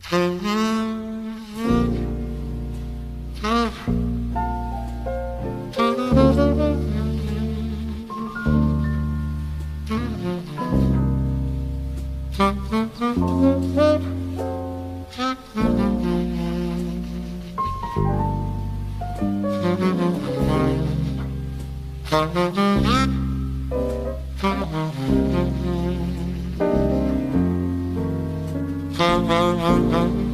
Mm-hmm. Müzik